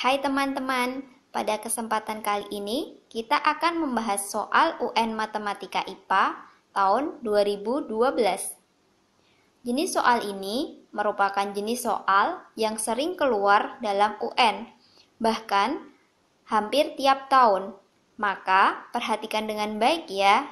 Hai teman-teman, pada kesempatan kali ini kita akan membahas soal UN Matematika IPA tahun 2012. Jenis soal ini merupakan jenis soal yang sering keluar dalam UN, bahkan hampir tiap tahun. Maka perhatikan dengan baik ya.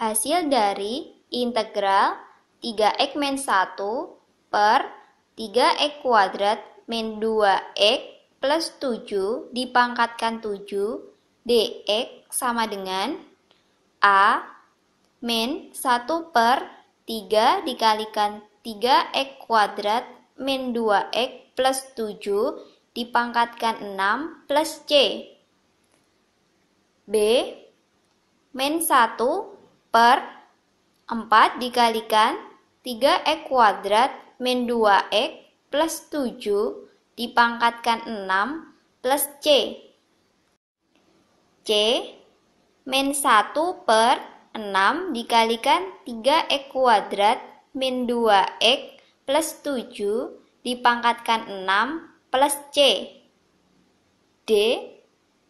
Hasil dari integral 3x 1 per 3x kuadrat min 2x plus 7 dipangkatkan 7 dx sama dengan A min 1 per 3 dikalikan 3x kuadrat min 2x plus 7 dipangkatkan 6 plus C. B min 1 per 4 dikalikan 3x kuadrat min 2x plus 7 dipangkatkan 6 plus C. C min 1 per 6 dikalikan 3x kuadrat min 2x plus 7 dipangkatkan 6 plus C. D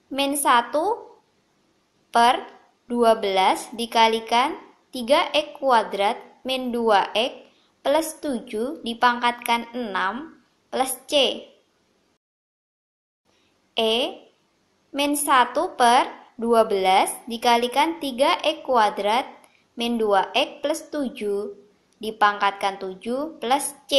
min 1 per 12 dikalikan 3x kuadrat min 2x plus 7 dipangkatkan 6 plus C. E min 1 per 12 dikalikan 3x kuadrat min 2x plus 7 dipangkatkan 7 plus C.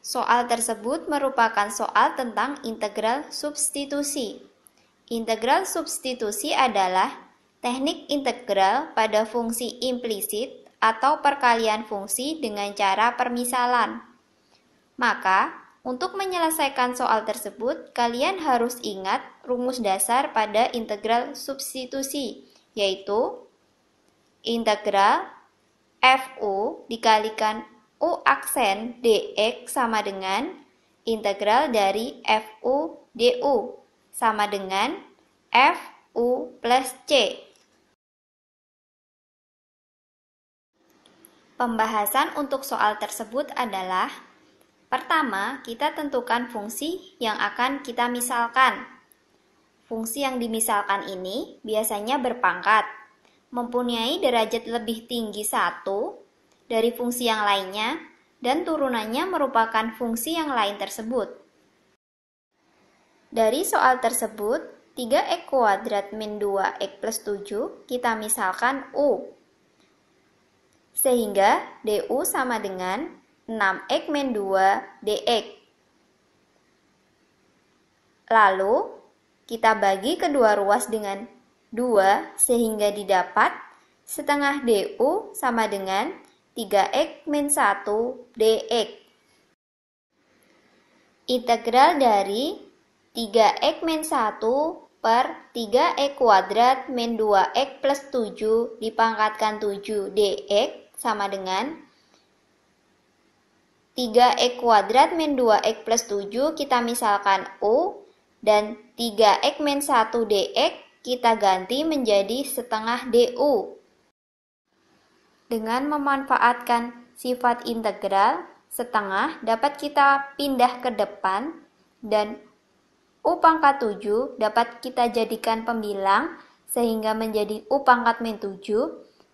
Soal tersebut merupakan soal tentang integral substitusi. Integral substitusi adalah Teknik integral pada fungsi implisit atau perkalian fungsi dengan cara permisalan. Maka, untuk menyelesaikan soal tersebut, kalian harus ingat rumus dasar pada integral substitusi, yaitu integral FU dikalikan U aksen DX sama dengan integral dari FU DU sama dengan FU plus C. Pembahasan untuk soal tersebut adalah Pertama, kita tentukan fungsi yang akan kita misalkan. Fungsi yang dimisalkan ini biasanya berpangkat, mempunyai derajat lebih tinggi satu dari fungsi yang lainnya, dan turunannya merupakan fungsi yang lain tersebut. Dari soal tersebut, 3x kuadrat min 2x plus 7 kita misalkan U sehingga DU sama dengan 6X min 2 DX. Lalu, kita bagi kedua ruas dengan 2 sehingga didapat setengah DU sama dengan 3X min 1 DX. Integral dari 3X min 1 per 3X kuadrat min 2X plus 7 dipangkatkan 7 DX sama dengan 3x kuadrat min 2x plus 7 kita misalkan U dan 3x min 1 dx kita ganti menjadi setengah du. Dengan memanfaatkan sifat integral, setengah dapat kita pindah ke depan dan U pangkat 7 dapat kita jadikan pembilang sehingga menjadi U pangkat min 7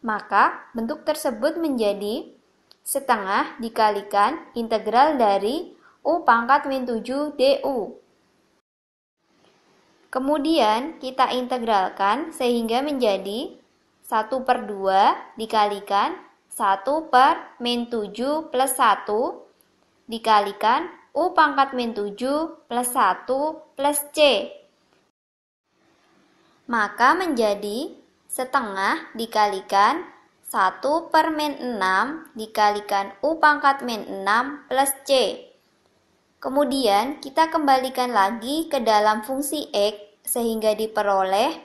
maka bentuk tersebut menjadi setengah dikalikan integral dari U pangkat min 7 DU. Kemudian kita integralkan sehingga menjadi 1 per 2 dikalikan 1 per min 7 plus 1 dikalikan U pangkat min 7 plus 1 plus C. Maka menjadi setengah dikalikan 1 per min 6 dikalikan U pangkat min 6 plus C. Kemudian kita kembalikan lagi ke dalam fungsi X sehingga diperoleh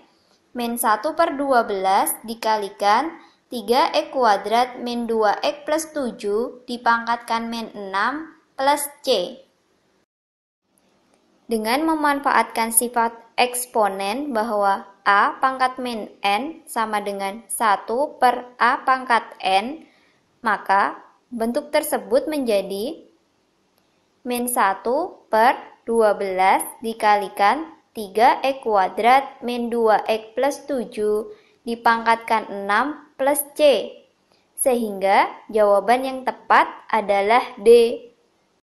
min 1 per 12 dikalikan 3x kuadrat min 2x plus 7 dipangkatkan min 6 plus C. Dengan memanfaatkan sifat eksponen bahwa A pangkat min N sama dengan 1 per A pangkat N, Maka bentuk tersebut menjadi min 1 per 12 dikalikan 3x kuadrat min 2x plus 7 dipangkatkan 6 plus C. Sehingga jawaban yang tepat adalah D.